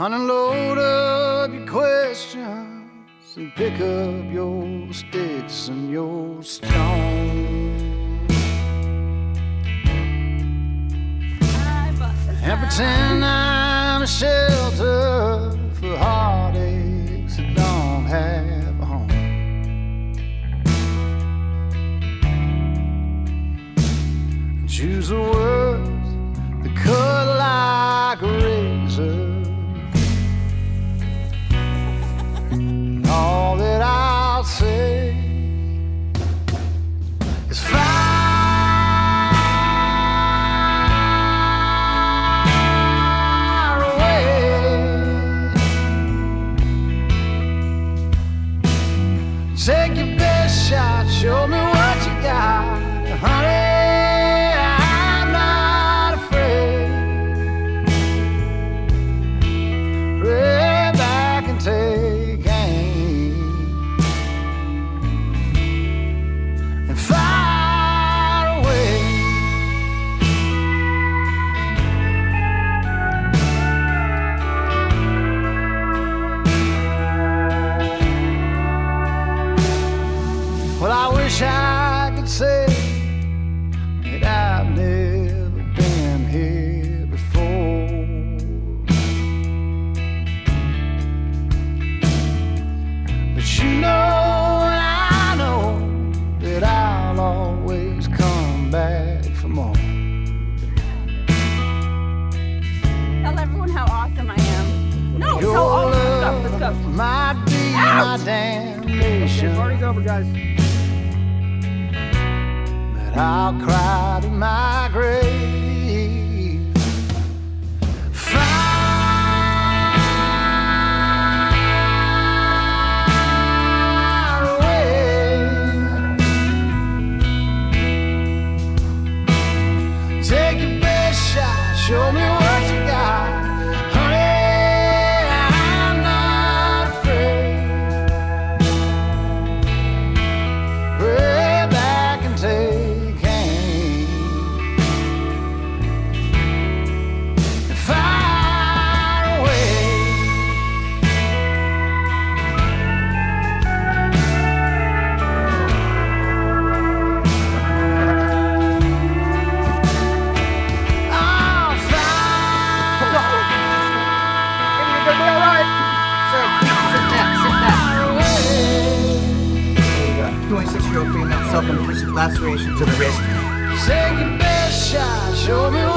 Unload up your questions and pick up your sticks and your stones. And pretend I'm a shelter for heartaches that don't have a home. Choose the words show me self-inflicted to the wrist. Your best shot, show me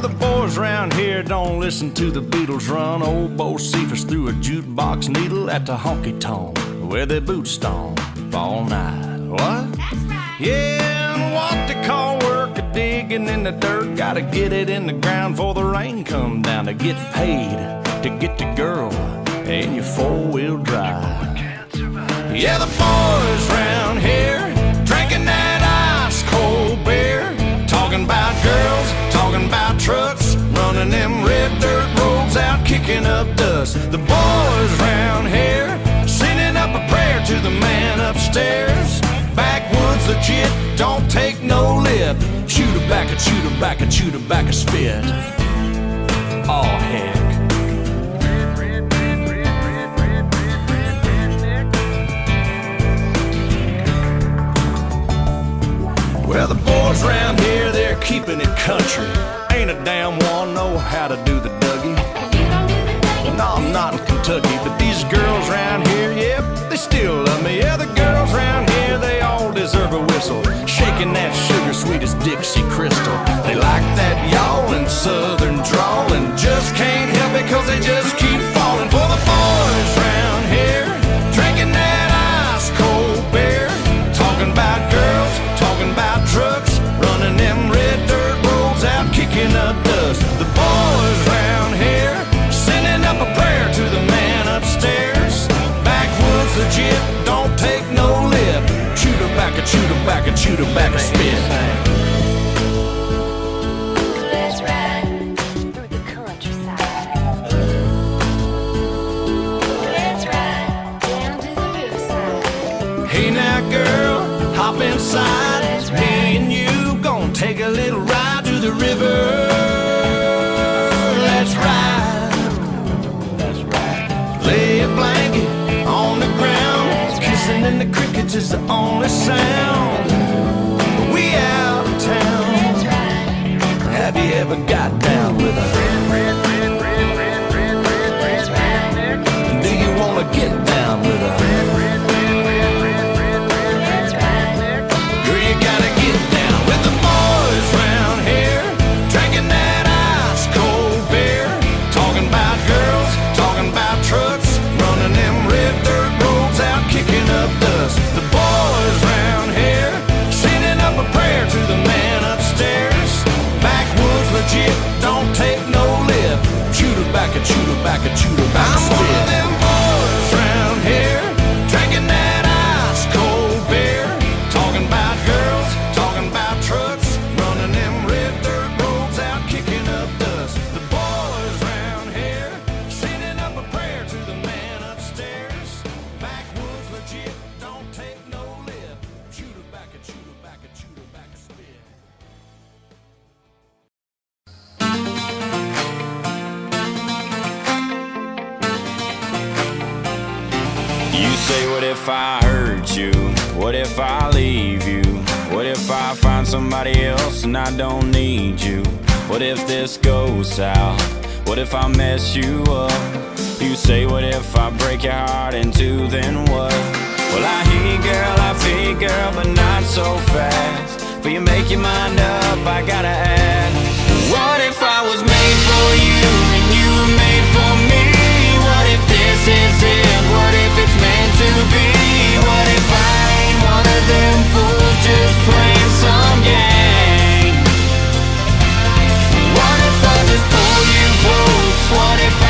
The boys round here don't listen to the Beatles run. Old Bocephus threw a jukebox needle at the honky tonk where they boot stomp all night. What? That's right. Yeah, and what they call work a digging in the dirt. Gotta get it in the ground before the rain come down to get paid to get the girl in your four wheel drive. Yeah, the boys round here Talking about trucks, running them red dirt roads out, kicking up dust. The boys round here, sending up a prayer to the man upstairs. Backwoods legit, don't take no lip. Shoot a back a shoot a back a shoot a back a spit. Oh, heck. Well, the boys round here, they're keeping country. Ain't a damn one know how to do the Dougie. No, I'm not in Kentucky, but chew tobacco, chew tobacco, spit. Let's ride through the countryside. Let's ride down to the riverside. Hey now, girl, hop inside. Me and you take a little ride to the river. Let's ride. Let's ride. Lay a blanket on the ground. Kissing in the crickets is the only sound. Wanna get down with a? Red, red, red, red, red, red, red, Let's ride. redneck. Girl, you gotta get down with the boys round here. Drinking that ice cold beer. Talking about girls, talking about trucks. Running them red dirt roads out, kicking up dust. The boys round here. Sending up a prayer to the man upstairs. Backwoods legit, don't take no lip. Chew tobacco, chew tobacco, chew tobacco. I'm one of them boys if I hurt you? What if I leave you? What if I find somebody else and I don't need you? What if this goes south? What if I mess you up? You say, What if I break your heart in two? Then what? Well, I hear girl, I feel girl, but not so fast. For you make your mind up, I gotta ask. What if I was made for you and you were made for me? What if this is it? What if it's meant to be? What if I ain't one of them fools just playing some game? What if I just pull you close? What if I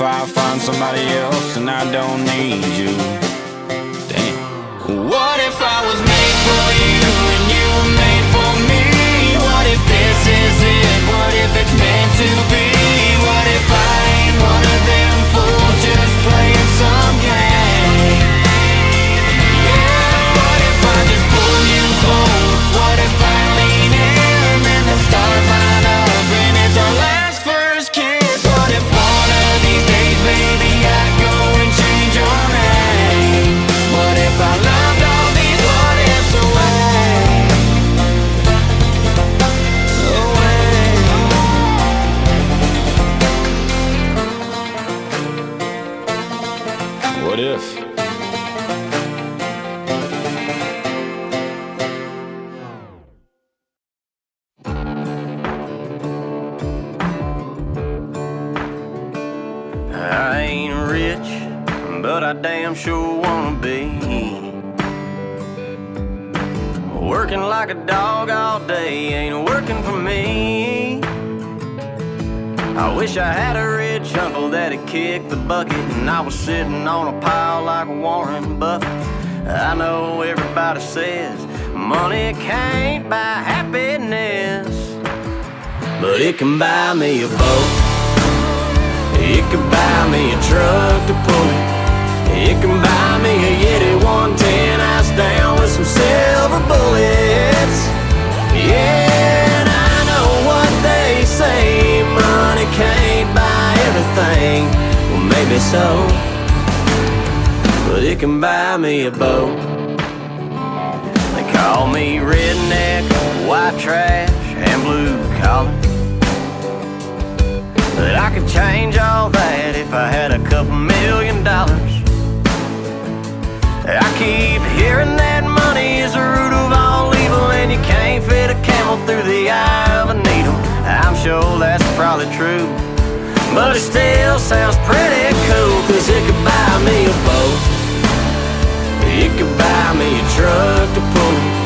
if I find somebody else and I don't need you? Like a dog all day ain't working for me. I wish I had a rich uncle that'd kick the bucket and I was sitting on a pile like Warren Buffett. I know everybody says money can't buy happiness, but it can buy me a boat. It can buy me a truck to pull it. It can buy me a Yeti 110 ice down silver bullets. Yeah, and I know what they say money can't buy everything. Well, maybe so, but it can buy me a boat. They call me redneck, white trash, and blue collar. But I could change all that if I had a couple million dollars. I keep hearing through the eye of a needle. I'm sure that's probably true, but it still sounds pretty cool, cause it could buy me a boat. It could buy me a truck to pull it.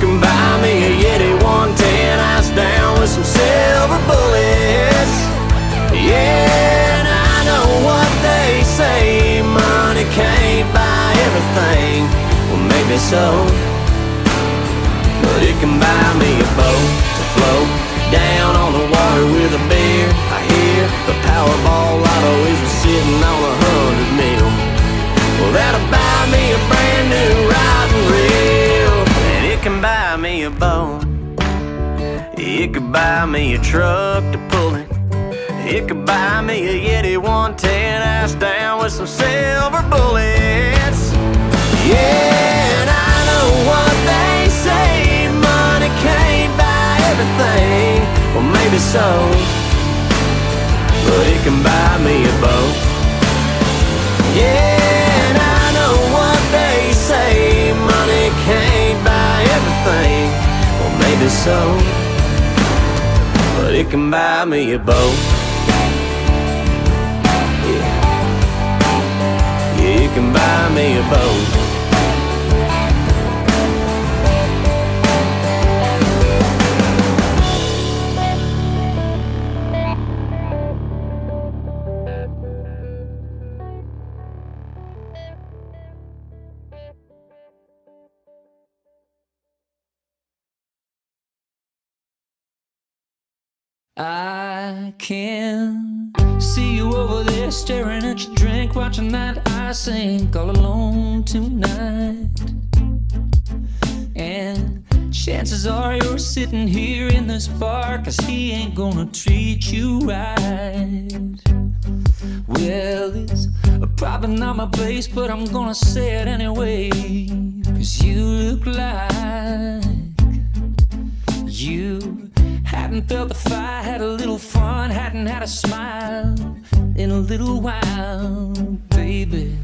Can buy me a Yeti 110 ice down with some silver bullets. Yeah, and I know what they say money can't buy everything. Well, maybe so. It can buy me a boat to float down on the water with a beer. I hear the Powerball lotto is sitting on a hundred mil. Well, that'll buy me a brand new riding reel. And it can buy me a boat. It could buy me a truck to pull it. It could buy me a Yeti 110 ass down with some Well, maybe so, but it can buy me a boat. Yeah, and I know what they say money can't buy everything. Well, maybe so, but it can buy me a boat. Yeah, Yeah, it can buy me a boat. I can see you over there staring at your drink, watching that I sink all alone tonight. And chances are you're sitting here in this bar, cause he ain't gonna treat you right. Well, it's probably not my place, but I'm gonna say it anyway. Cause you look like you hadn't felt the fire, had a little fun, hadn't had a smile in a little while, baby.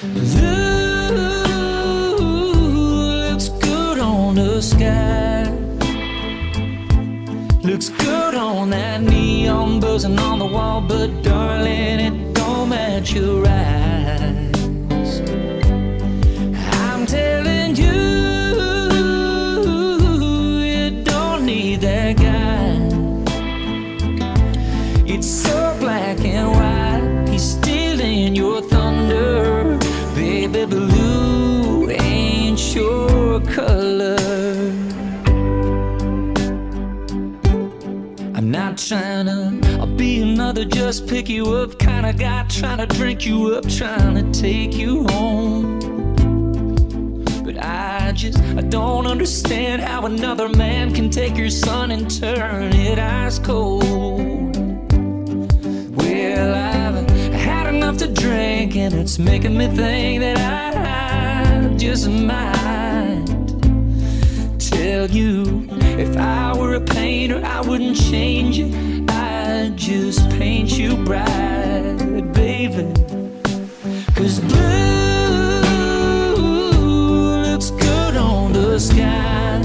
Blue looks good on the sky. Looks good on that neon buzzing on the wall, but darling, it don't match your eyes. I'm not trying to I'll be another just pick you up kind of guy trying to drink you up, trying to take you home. But I just I don't understand how another man can take your sun and turn it ice cold. Well, I've had enough to drink and it's making me think that I just might tell you if I were a painter, I wouldn't change it. I'd just paint you bright, baby. Cause blue looks good on the sky.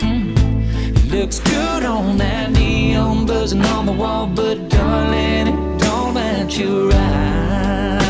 Mm. Looks good on that neon buzzing on the wall, but darling, it don't match your eyes.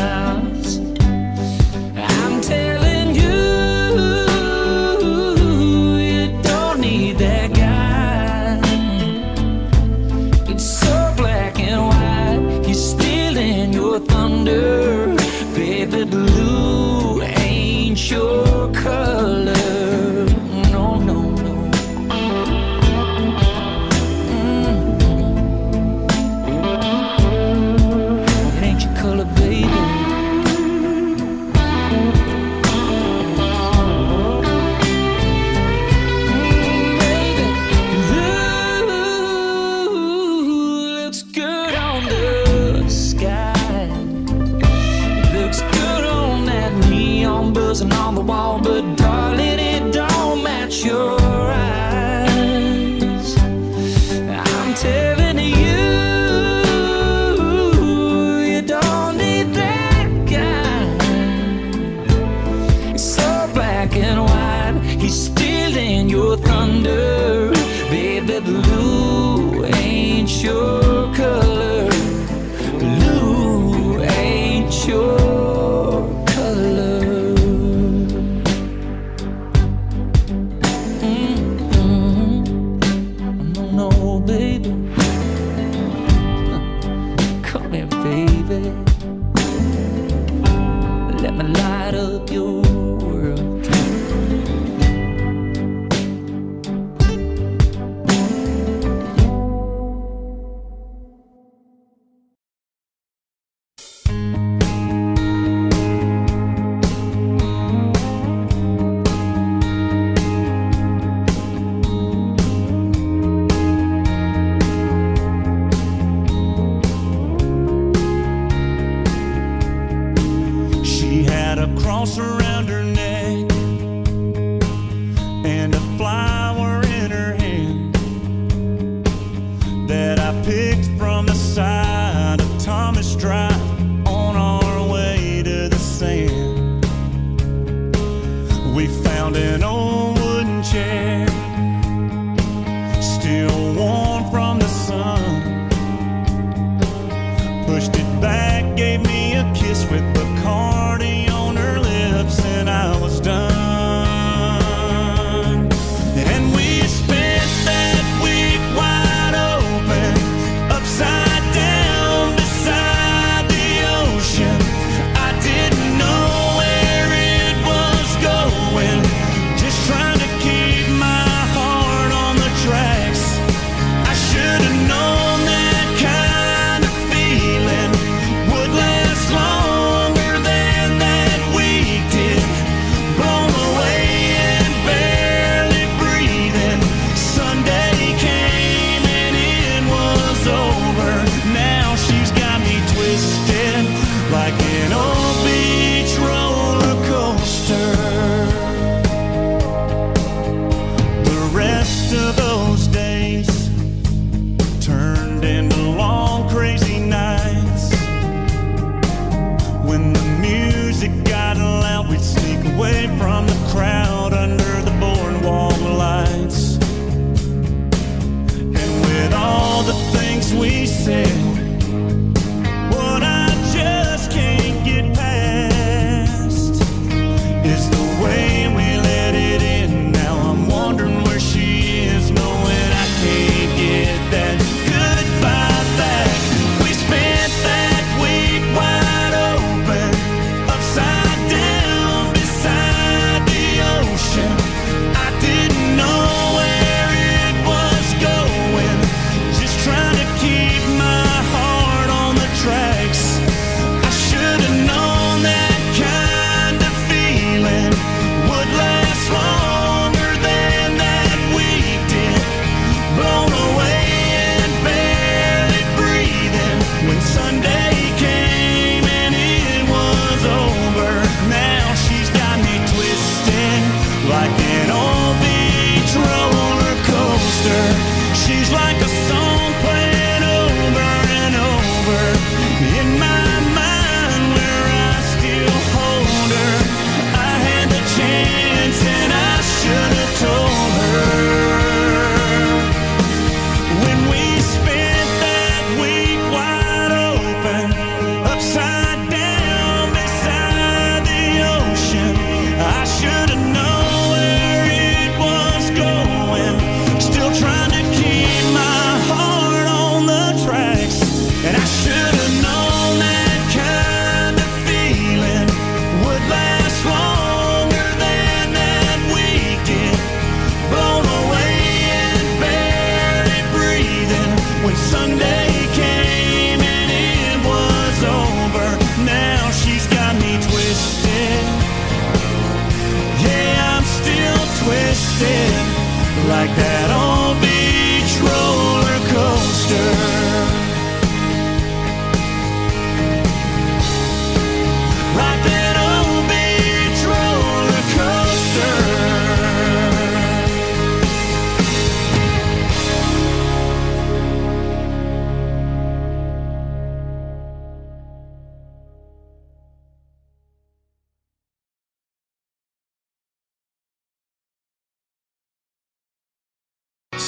An old wooden chair,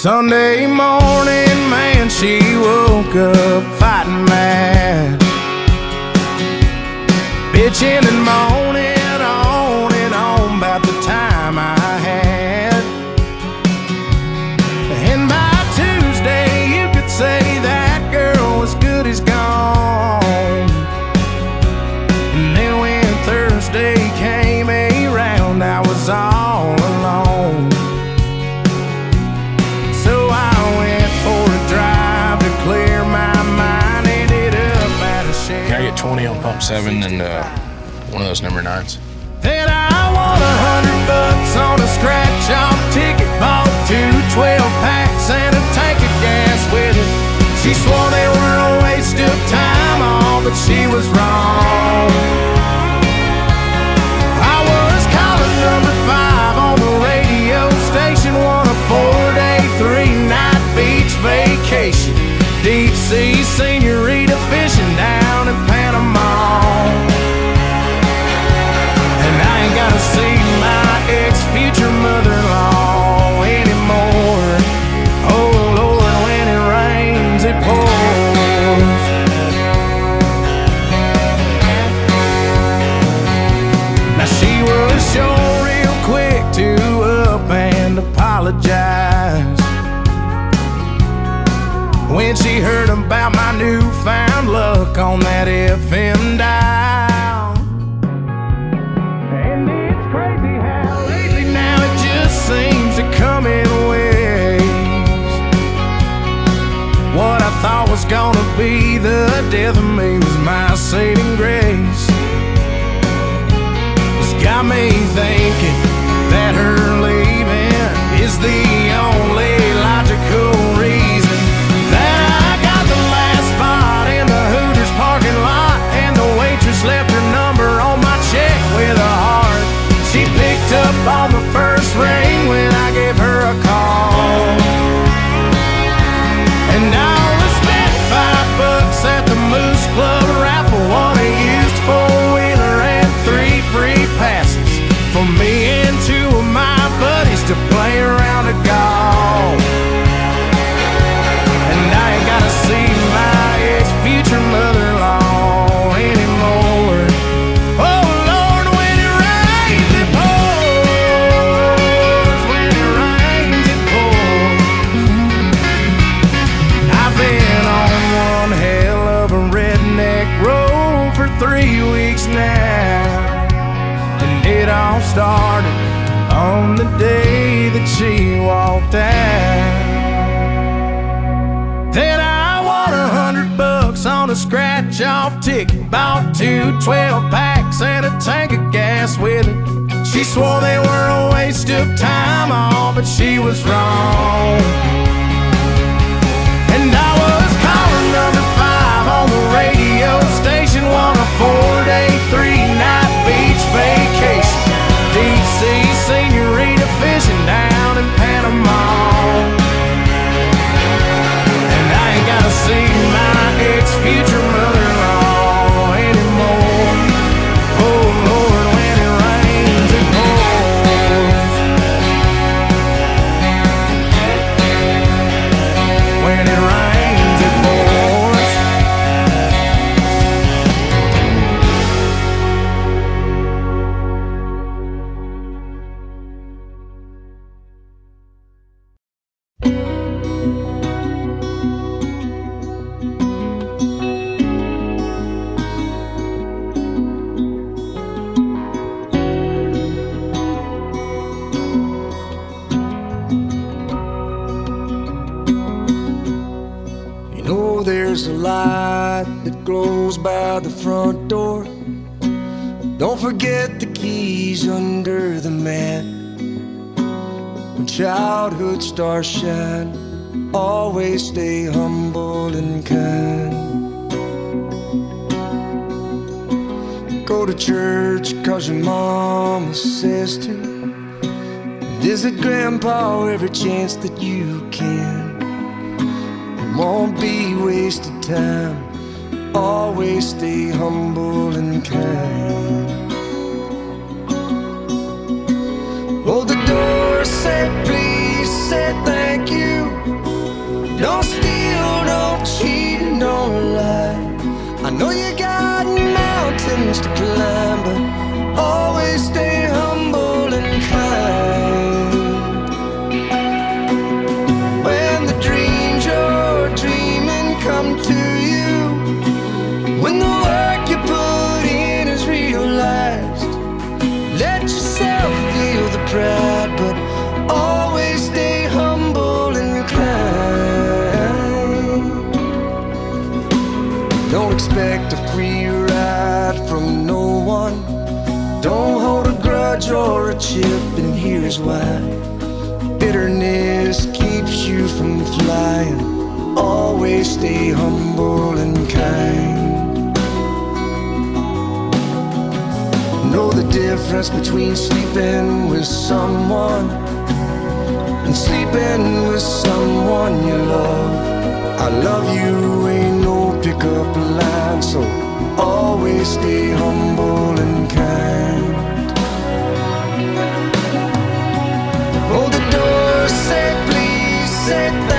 Sunday morning, man, she woke up fighting mad, bitching and moaning. 20 on pump seven and uh, one of those number nines. I want a hundred bucks on a scratch off ticket, bought two 12 packs and a tank of gas with it. She swore they were a waste of time, all but she was wrong. I was calling number five on the radio station, a four day, three night beach vacation, deep sea fishing. see my ex-future mother-in-law anymore. Oh Lord, when it rains, it pours. Now she was sure real quick to up and apologize when she heard about my newfound luck on that FM dial. together me was my saving grace. It's got me thinking that her leaving is the only She swore they were a waste of time, all, but she was wrong. Grandpa every chance that you can. It won't be wasted time. Always stay humble and kind. Hold the door, say please, say thank you. Don't steal, don't cheat, don't lie. I know you got mountains to climb, but always stay chip, and here's why. Bitterness keeps you from flying. Always stay humble and kind. Know the difference between sleeping with someone and sleeping with someone you love. I love you ain't no pickup line, so always stay humble and kind. Say please, say thank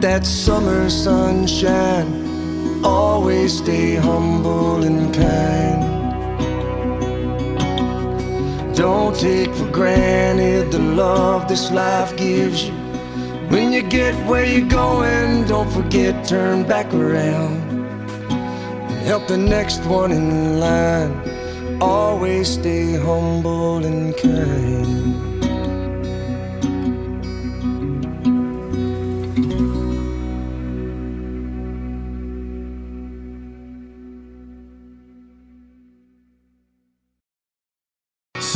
that summer sunshine. Always stay humble and kind. Don't take for granted the love this life gives you. When you get where you're going, don't forget, turn back around help the next one in line. Always stay humble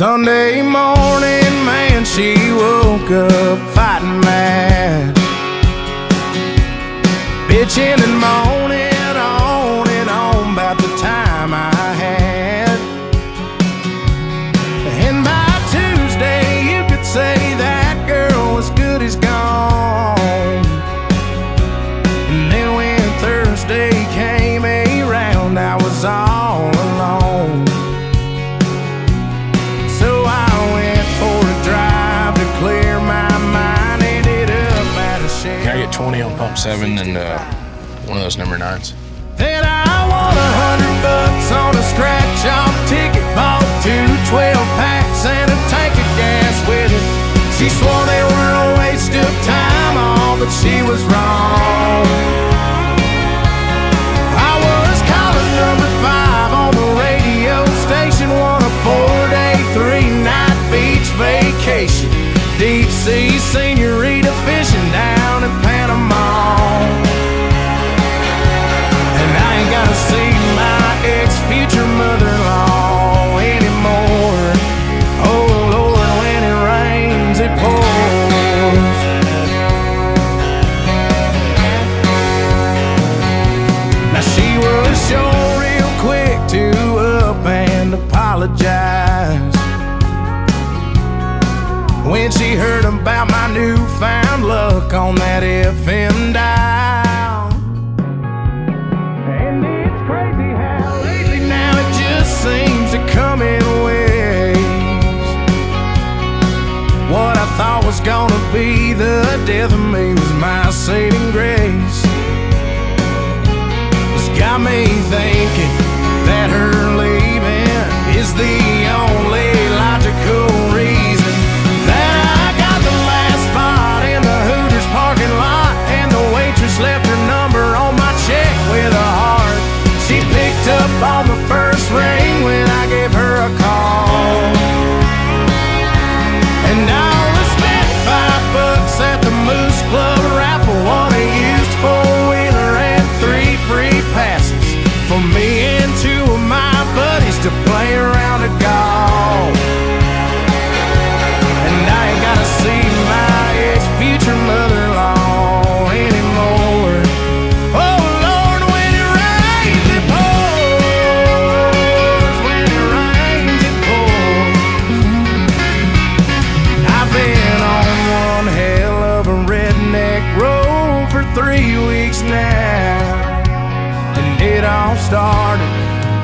Sunday morning, man, she woke up fighting mad. Bitching and moaning seven and uh, one of those number nines? I won a hundred bucks on a scratch off ticket. Bought two 12 packs and a tank me thinking that her leaving is the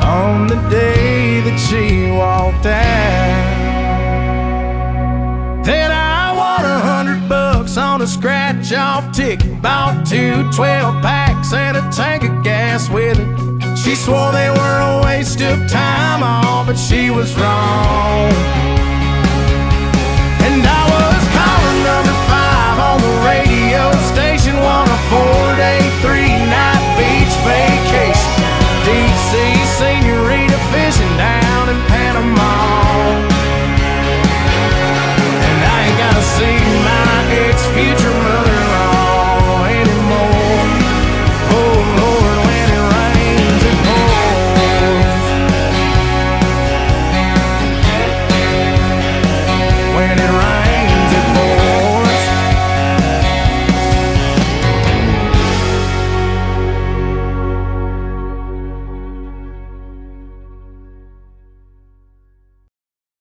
on the day that she walked out. Then I won a hundred bucks on a scratch off ticket, bought two 12 packs and a tank of gas with it. She swore they were a waste of time, all, but she was wrong. And I was calling number five on the radio station 104. in Panama. And I ain't gotta see my ex future mother.